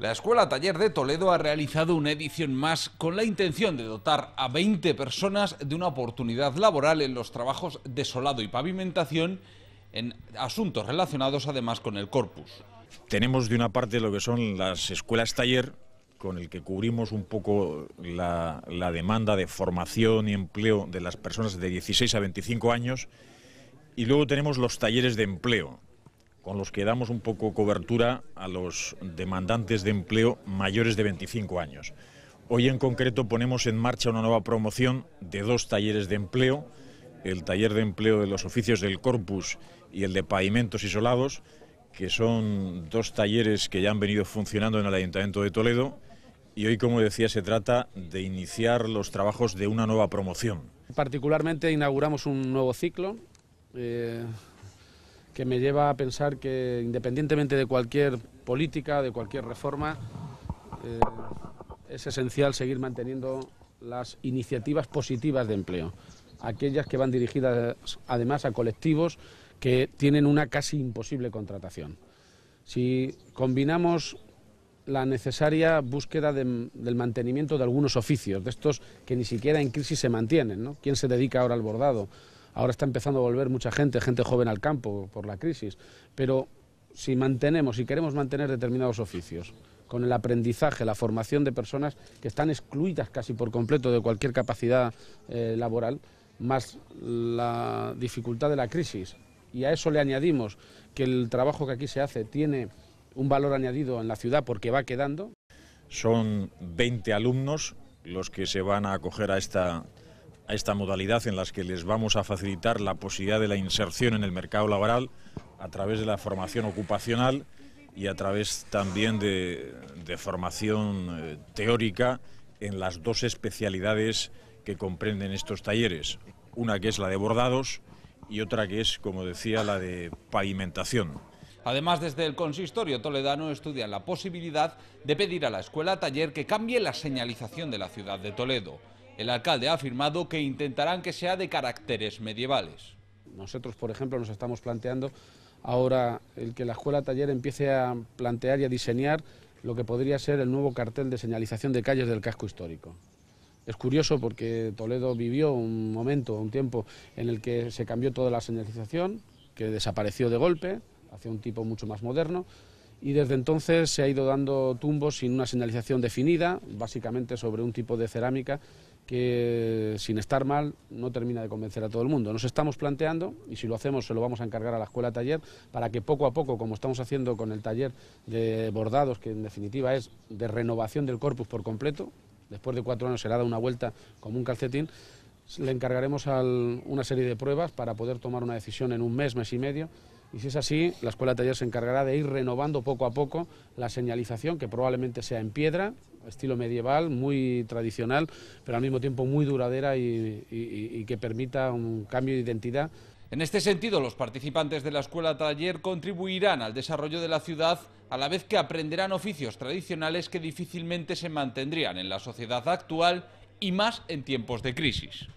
La Escuela Taller de Toledo ha realizado una edición más con la intención de dotar a 20 personas de una oportunidad laboral en los trabajos de solado y pavimentación en asuntos relacionados además con el corpus. Tenemos de una parte lo que son las escuelas taller, con el que cubrimos un poco la, la demanda de formación y empleo de las personas de 16 a 25 años, y luego tenemos los talleres de empleo, con los que damos un poco cobertura a los demandantes de empleo mayores de 25 años. Hoy en concreto ponemos en marcha una nueva promoción de dos talleres de empleo, el taller de empleo de los oficios del corpus y el de pavimentos y solados, que son dos talleres que ya han venido funcionando en el Ayuntamiento de Toledo y hoy, como decía, se trata de iniciar los trabajos de una nueva promoción. Particularmente inauguramos un nuevo ciclo. Eh, que me lleva a pensar que independientemente de cualquier política, de cualquier reforma, eh, es esencial seguir manteniendo las iniciativas positivas de empleo, aquellas que van dirigidas además a colectivos que tienen una casi imposible contratación. Si combinamos la necesaria búsqueda del mantenimiento de algunos oficios, de estos que ni siquiera en crisis se mantienen, ¿no? ¿Quién se dedica ahora al bordado? Ahora está empezando a volver mucha gente, gente joven al campo por la crisis, pero si mantenemos, si queremos mantener determinados oficios, con el aprendizaje, la formación de personas que están excluidas casi por completo de cualquier capacidad eh, laboral, más la dificultad de la crisis, y a eso le añadimos que el trabajo que aquí se hace tiene un valor añadido en la ciudad porque va quedando. Son 20 alumnos los que se van a acoger a esta a esta modalidad en las que les vamos a facilitar la posibilidad de la inserción en el mercado laboral a través de la formación ocupacional y a través también de, formación eh, teórica en las dos especialidades que comprenden estos talleres. Una que es la de bordados y otra que es, como decía, la de pavimentación. Además, desde el consistorio toledano estudian la posibilidad de pedir a la escuela taller que cambie la señalización de la ciudad de Toledo. El alcalde ha afirmado que intentarán que sea de caracteres medievales. Nosotros, por ejemplo, nos estamos planteando ahora el que la escuela taller empiece a plantear y a diseñar lo que podría ser el nuevo cartel de señalización de calles del casco histórico. Es curioso porque Toledo vivió un momento, un tiempo en el que se cambió toda la señalización, que desapareció de golpe, hacia un tipo mucho más moderno, y desde entonces se ha ido dando tumbos sin una señalización definida, básicamente sobre un tipo de cerámica que sin estar mal no termina de convencer a todo el mundo. Nos estamos planteando, y si lo hacemos se lo vamos a encargar a la escuela taller, para que poco a poco, como estamos haciendo con el taller de bordados, que en definitiva es de renovación del corpus por completo, después de cuatro años se le dado una vuelta como un calcetín, le encargaremos una serie de pruebas para poder tomar una decisión en un mes, mes y medio, y si es así, la Escuela Taller se encargará de ir renovando poco a poco la señalización, que probablemente sea en piedra, estilo medieval, muy tradicional, pero al mismo tiempo muy duradera y, que permita un cambio de identidad. En este sentido, los participantes de la Escuela Taller contribuirán al desarrollo de la ciudad a la vez que aprenderán oficios tradicionales que difícilmente se mantendrían en la sociedad actual y más en tiempos de crisis.